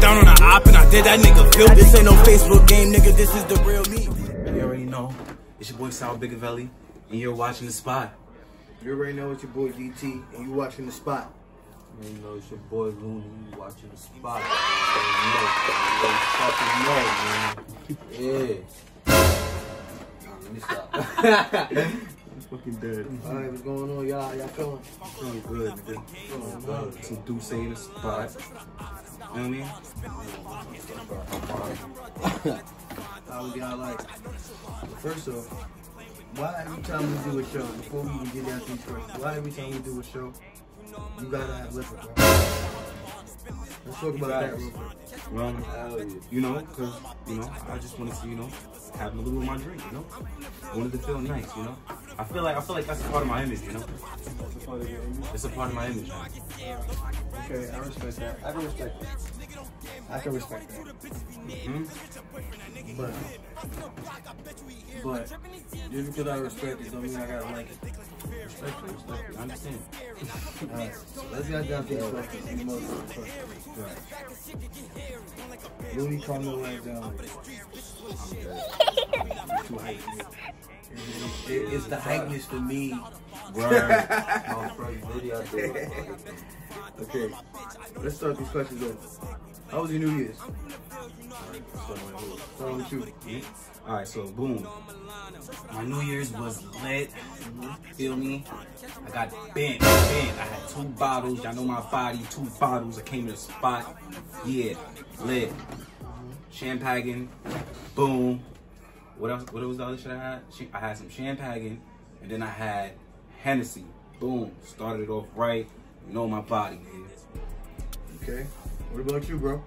down on the op and I did that nigga feel This ain't no Facebook game, nigga. This is the real me. You already know. It's your boy Sal Biggavelli, and you're watching The Spot. You already know it's your boy DT, and you watching the spot. You already know, it's your boy Looney. You watching the spot. You know, you fucking know, man. Yeah. Let me stop. Fucking dead. All right, what's going on, y'all? Y'all feeling? Feeling good, nigga. Feeling good. Some Duce in the spot. You know what I mean? How we got like? First off, why every time we do a show, before we even get down to these questions, why every time we do a show, you gotta have liquor, bro? Let's talk about that real quick. Well, you know, because, you know, I just wanted to, you know, have a little of my drink, you know? I Wanted to feel nice, you know? I feel like I feel like that's a part of my image, you know? It's a part of my image, man. Okay, I respect that. I can respect that. I can respect that. Hmm? But, but, just because I respect it don't mean I gotta like it. Respect it, respect it. I understand. Alright, so let's get down to these questions. These motherfucking questions. Right. Looney calm your ass down. Too hype for me. It- it- It's the hypeness for me. Word. My first video Okay, let's start these questions off. How was your New Year's? Start with you. All right, so boom. My New Year's was lit. Feel me? I got bent, bent. I had two bottles. Y'all know my body. Two bottles. I came to the spot. Yeah, lit. Champagne. Boom. What else? What was the other shit I had? Ch- I had some champagne, and then I had Hennessy. Boom. Started it off right. You know my body, man. Okay. What about you, bro?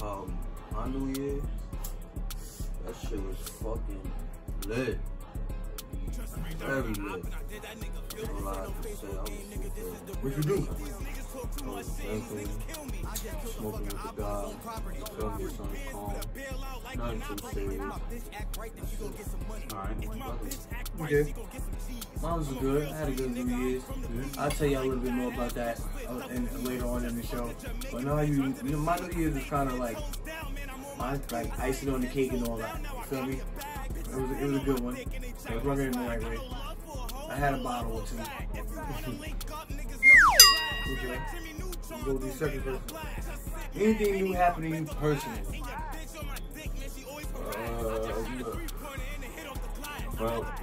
Um, my New Year, that shit was fucking lit. Very lit. No lie, I just say I was super, What you do? I was drinking, smoking with the guy, you feel me, something calm, nothing too serious. All right. Okay. Mine was good. I had a good New Year's. I'll tell y'all a little bit more about that uh, in, later on in the show. But now you, you know, my New Year's is kind of like my like icing on the cake and all that. You feel me? It was a, it was a good one. I was rubbing it in the right way. I had a bottle or two. Okay. Go to the person. Anything new happening personally? Uh, well,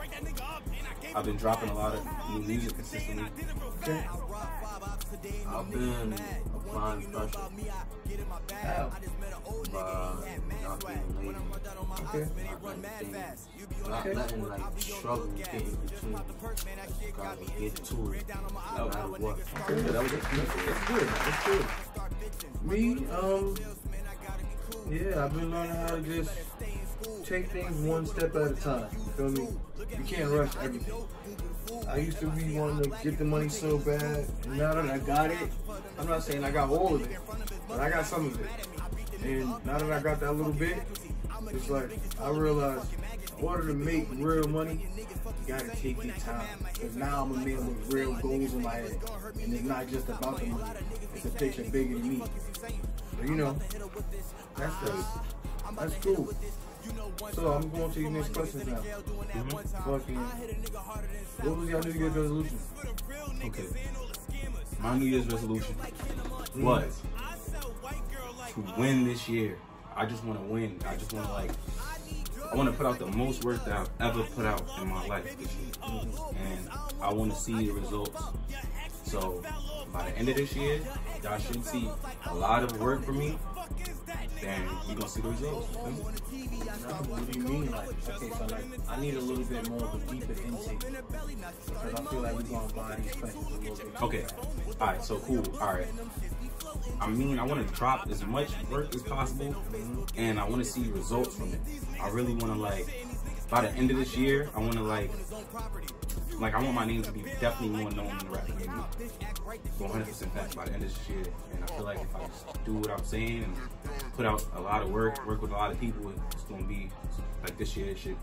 I've been dropping a lot of new music consistently. Okay. I've been applying pressure How? by not being lazy, Okay. not letting things, not letting like struggle get in between. Just gotta get to it, no matter what. Okay, that was it. That's good. Good. Me, um, yeah, I've been learning how to just take things one step at a time. You feel me? You can't rush everything. I used to be wanting to get the money so bad, now that I got it, I'm not saying I got all of it, but I got some of it. And now that I got that little bit, it's like I realized in order to make real money, you gotta take your time. Cause now I'm a man with real goals in my head, and it's not just about the money. It's a picture bigger than me. So you know, that's that's, that's cool. So I'm going to your next questions now. Mm-hmm. Fucking, what was your New Year's resolution? Okay. My New Year's resolution mm. was to win this year. I just want to win. I just want to like. I want to put out the most work that I've ever put out in my life this year, and I want to see the results. So by the end of this year, y'all should see a lot of work from me, and you're gonna see the results. you? What do you mean? Like, okay, so like, I need a little bit more of a deeper intake because I feel like we're gonna buy these questions a little bit. Okay. All right. So cool. All right. I mean, I want to drop as much work as possible, and I want to see results from it. I really want to like, by the end of this year, I want to like, like I want my name to be definitely more known in the rap community. 100% fact by the end of this year, and I feel like if I just do what I'm saying and put out a lot of work, work with a lot of people, it's gonna be like this year. It should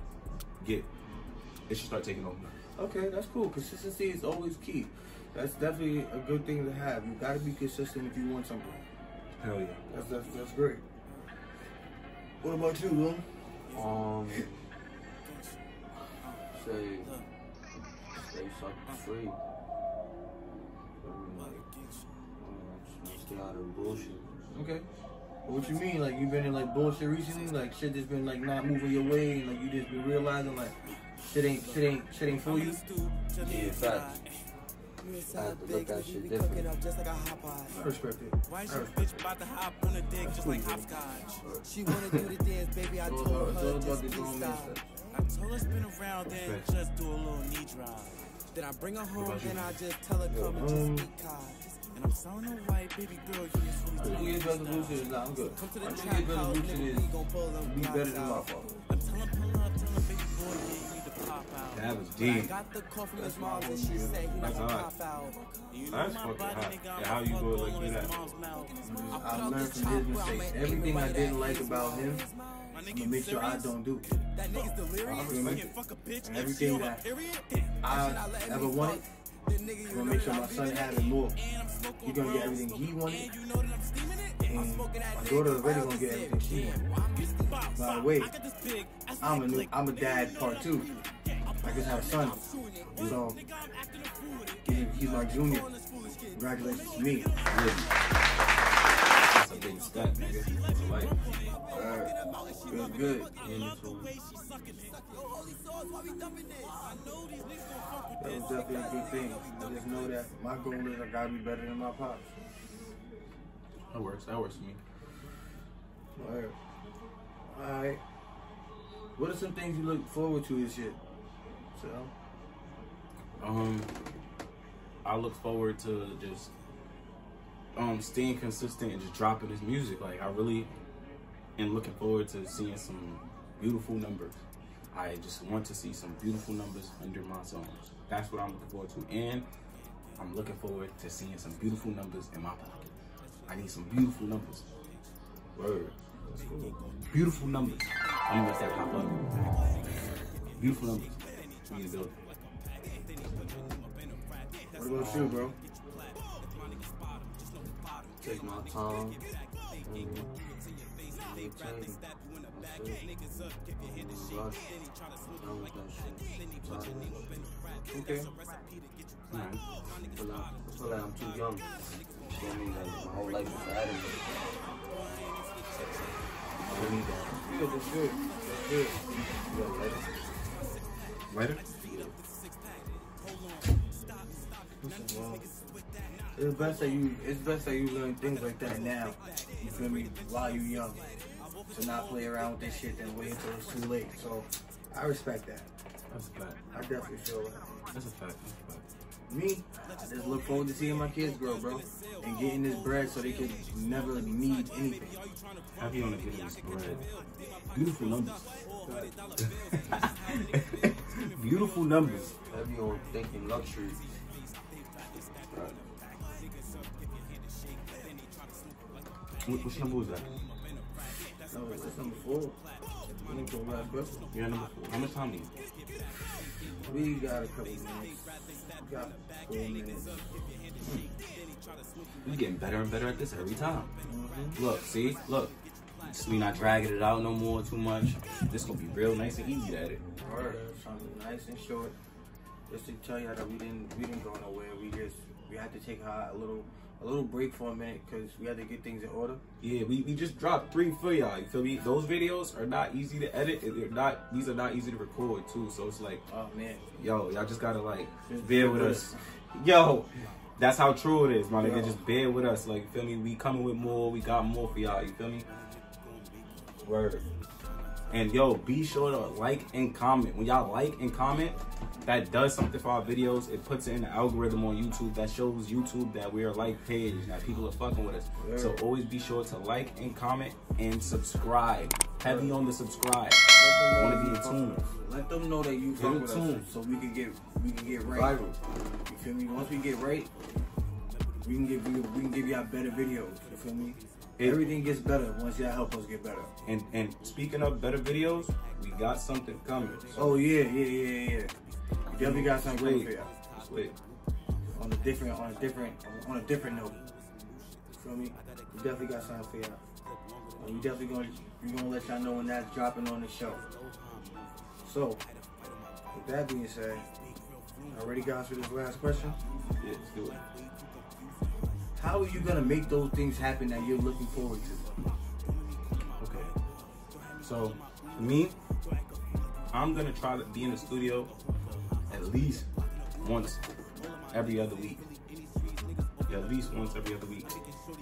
get, it should start taking over. Okay, that's cool. Consistency is always key. That's definitely a good thing to have. You gotta be consistent if you want something. Hell yeah. That's that's that's great. What about you, Lou? Um, say, stay sucker free. Um, just stay out of bullshit. Okay. What you mean? Like you've been in like bullshit recently? Like shit just been like not moving your way, and like you just been realizing like shit ain't shit ain't shit ain't for you. Yeah, facts. I have to look at shit different. I respect it. I respect it. About to hop on a dick just like hopscotch. She wanna do the dance, baby. I told her all about just the grown man freestyle. stuff. I told her spin around, then Respect. just do a little knee drive. Then I bring her home, then I just tell her come and just eat cod. And I'm selling her white, baby girl, you just My New really Year's resolution is nah, I'm good. Come to the trap house, nigga, we gon' pull them be better than my blocks out. I'm telling pull up, tell her baby boy, yeah, you need to pop out. That was But I deep. got the call from That's his mom and she said he not That's gonna hot. pop out. You know That's my fucking body, hot. nigga, Yeah, how you go like on do his that? I learned from his mistakes. Everything I didn't like about him, I'm gonna make sure I don't do. That nigga's delirious. respect it. Fuck a bitch. Everything that. I ever wanted, I'm gonna make sure my son had it more. He's gonna get everything he wanted, You know that I'm and my daughter already gonna get everything she wanted. By the way, I got this big. ass I'm a new, I'm a dad part two. I just have a son, so he's my junior. Congratulations to me. That's step, nigga. That's a. Alright, feels good. That was definitely a good thing. I just know that my goal is I gotta be better than my pops. that works. That works for me. Alright. Alright. What are some things you look forward to this year? So, Um, I look forward to just um staying consistent and just dropping this music. Like I really am looking forward to seeing some beautiful numbers. I just want to see some beautiful numbers under my songs. That's what I'm looking forward to, and I'm looking forward to seeing some beautiful numbers in my pocket. I need some beautiful numbers. Word. Beautiful numbers. I'm gonna that pop up. Beautiful numbers. We need to build. what about you, bro? Of that shit. Okay. Alright. I feel like, I feel like I'm too young. You feel me? Like my whole life is ahead of me. I need that. Good, that's good. That's good. You got lighter? Later? Listen, well, it's best that you it's best that you learn things like that now. You feel me? While you're young. To not play around with this shit and wait until it's too late. So I respect that. That's a fact. I definitely feel that. That's a fact. That's a fact. Me, I just look forward to seeing my kids grow, bro. And getting this bread so they can never need anything. Happy on the getting this bread. Beautiful numbers. Beautiful numbers. Have you on thinking luxury. Which number was that? So that's number four. We need to go last question. Yeah, number four. How much time do you? We got a couple minutes. We got four minutes. We getting better and better at this every time. Mhm. Look, see, look. Just we not dragging it out no more too much. This gonna be real nice and easy at it. Alright, something nice and short. Just to tell y'all that we didn't we didn't go nowhere. We just we had to take a little a little break for a minute because we had to get things in order. Yeah, we, we just dropped three for y'all. You feel me? Those videos are not easy to edit. They're not. These are not easy to record too. So it's like, Oh man, yo, y'all just gotta like Just bear with us. Yo, that's how true it is, my nigga. Just bear with us. Like, feel me? We coming with more. We got more for y'all. You feel me? Word. And yo, be sure to like and comment. When y'all like and comment, that does something for our videos. It puts it in the algorithm on YouTube. That shows YouTube that we're a like page, that people are fucking with us. So always be sure to like and comment and subscribe. Heavy on the subscribe. Want to be in tune. Let them know that you fuck with tune. us, so we can get we can get right. Viral. You feel me? Once we get right, we can give you we can give y'all better videos. You feel me? Everything gets better once y'all help us get better. And and speaking of better videos, we got something coming. So Oh yeah, yeah, yeah, yeah. We definitely got something great for y'all. Just wait. On a different, on a different, on a different note. You feel me? we definitely got something for y'all. And we definitely gonna we gonna let y'all know when that's dropping on the show. So, with that being said, already got through this last question. Yeah, let's do it. How are you gonna make those things happen that you're looking forward to? Okay. So, me, I'm gonna try to be in the studio at least once every other week. Yeah, at least once every other week.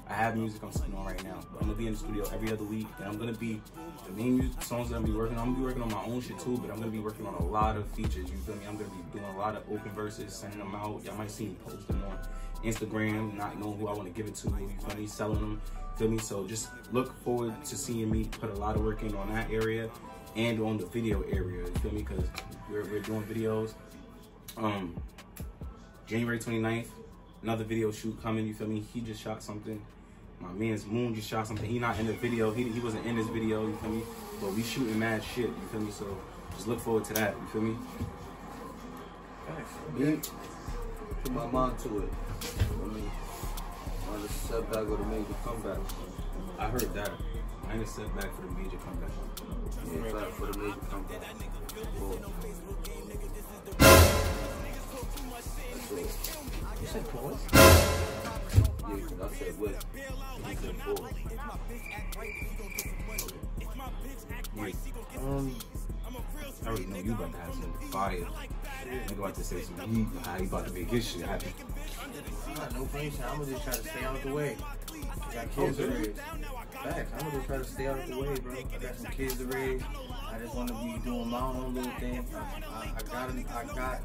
I have music I'm sitting on right now, I'm gonna be in the studio every other week, and I'm gonna be the main music songs that I'm gonna be working on. I'm gonna be working on my own shit too, but I'm gonna be working on a lot of features. You feel me? I'm gonna be doing a lot of open verses, sending them out. Y'all might see me post them on Instagram, not knowing who I want to give it to. You feel me? Selling them. Feel me? So just look forward to seeing me put a lot of work in on that area and on the video area. You feel me? Because we're, we're doing videos. Um, January 29th, another video shoot coming. You feel me? He just shot something. My man's Moon just shot something. He not in the video. He, he wasn't in this video. You feel me? But we shooting mad shit. You feel me? So just look forward to that. You feel me? Me, put my mind to it. I mean, on the setback or the major comeback. I heard that. I ain't a setback for the major comeback. Yeah, back for the major comeback. Well, that's it. You said pause? Yeah, 'cause I said with. You said for. Um, I already know you about to have some fire. Nigga about to say some heat. How he about to make his shit happen. I got no patience. I'm gonna just try to stay out the way. I Got kids to oh, raise. Facts. I'm gonna just try to stay out the way, bro. I got some kids to raise. I just want to be doing my own little thing. I, I, I got it. I got.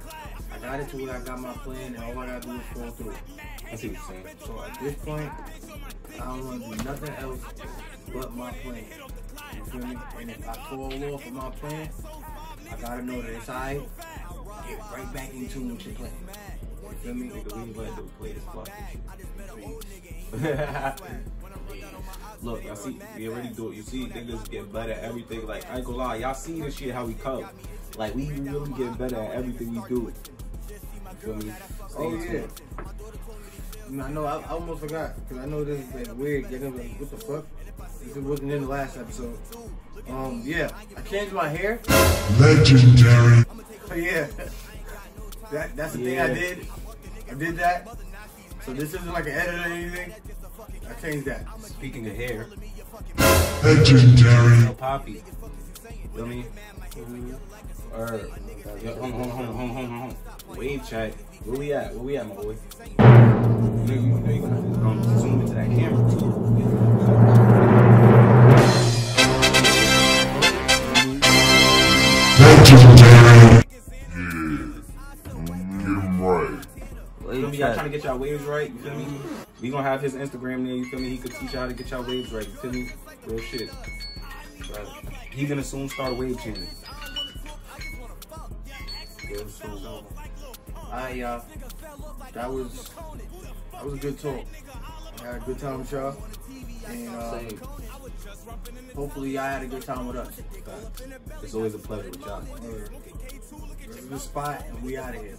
I got it to where I got my plan, and all I gotta do is follow through. I see what you're saying. So at this point, I don't want to do nothing else but my plan. You feel me? And if I fall off of my plan, I gotta know that it's alright. Get right back in tune with your plan. You feel me? Nigga, we gonna do play this block Look, y'all see, we already do it. You see, niggas get better at everything. Like, I ain't gonna lie, y'all see this shit how we come. Like, we really get better at everything we do. You feel me? Stay Oh yeah. I know. I, I almost forgot because I know this is like weird. Be like, what the fuck? This wasn't in the last episode. Um, yeah, I changed my hair. Legendary. yeah, that that's the thing I did. I did that. So this isn't like an edit or anything. I changed that. Speaking of hair, Legendary. no poppy. Feel me? Or, yo, hold on, hold on, hold on, hold on, hold on, hold on. Wave check. Where we at? Where we at, my boy? You know you, you know you gonna have to um, zoom into that camera too. To get y'all waves right. You feel me? We gonna have his Instagram there. You feel me? He could teach y'all how to get y'all waves right. You feel me? Real shit. Right. He gonna soon start a wave channel. Real soon. Alright, y'all. That was that was a good talk. I had a good time with y'all. And uh, hopefully y'all had a good time with us. It's always a pleasure with y'all. This is the spot and we out of here.